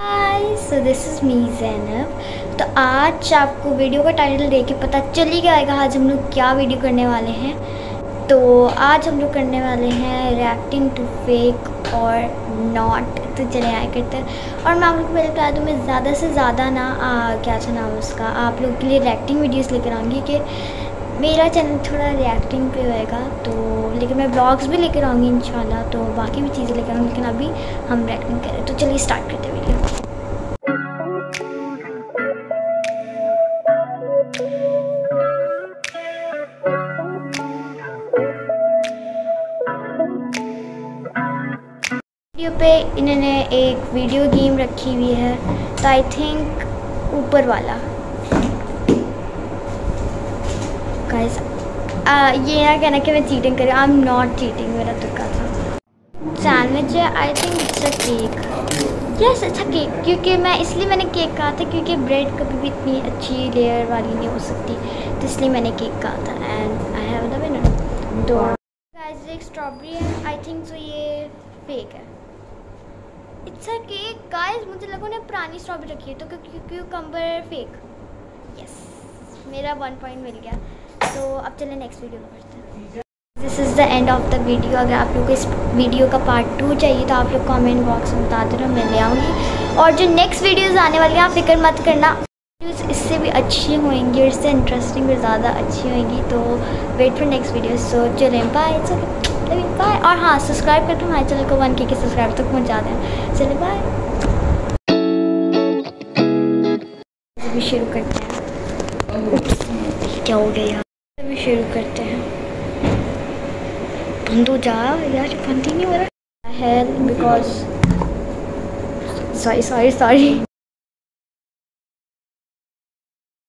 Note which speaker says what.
Speaker 1: Hi so this is me Zainab तो आज आपको वीडियो का टाइटल देख के पता चल ही आएगा आज हम लोग क्या वीडियो करने वाले हैं। तो आज हम लोग करने वाले हैं रिएक्टिंग टू फेक और नॉट तो चले आए करते हैं। और मैं आप लोग को पहले बता दूँ मैं ज़्यादा से ज़्यादा ना आ, क्या अच्छा नाम उसका आप लोग के लिए रिएक्टिंग वीडियोस लेकर आऊँगी कि मेरा चैनल थोड़ा रिएक्टिंग पे होएगा तो लेकिन मैं ब्लॉग्स भी लेकर आऊँगी इंशाल्लाह तो बाकी भी चीज़ें लेकर आऊँगी लेकिन अभी हम रिएक्टिंग करें तो चलिए स्टार्ट करते हैं वीडियो वीडियो पे इन्होंने एक वीडियो गेम रखी हुई है तो आई थिंक ऊपर वाला। गाइस ये ना कहना कि मैं चीटिंग करी आई एम नॉट चीटिंग मेरा तुक्का था sandwich I think it's a cake yes अच्छा केक क्योंकि मैं, इसलिए मैंने केक कहा था, क्योंकि ब्रेड कभी भी इतनी अच्छी लेयर वाली नहीं हो सकती तो इसलिए मैंने केक कहा था and I have the winner तो गाइस एक स्ट्रॉबेरी है आई थिंक तो ये फेक है. इट्स अ केक गाइस मुझे लगा उन्हें पुरानी स्ट्रॉबेरी रखी है तो क्यूकम्बर फेक यस मेरा वन पॉइंट मिल गया. तो अब चले नेक्स्ट वीडियो में करते हैं। This is the end of the video अगर आप लोग को इस वीडियो का पार्ट टू चाहिए तो आप लोग कमेंट बॉक्स में बता दे देना, मैं ले आऊँगी। और जो नेक्स्ट वीडियोज़ आने वाली हैं, आप फ़िक्र मत करना। वीडियोज़ इससे भी अच्छी होंगी और इससे इंटरेस्टिंग और ज़्यादा अच्छी होंगी। तो wait for next video so चलें बाय बाय और हाँ सब्सक्राइब करके हमारे चैनल को वन के के सब्सक्राइब तक पहुँचा दें चले बाय अभी शुरू करते हैं। क्या हो गया? अभी शुरू करते हैं। बंदो जा यार बंद ही नहीं हो। रहा है बिकॉज़ सॉरी सॉरी सॉरी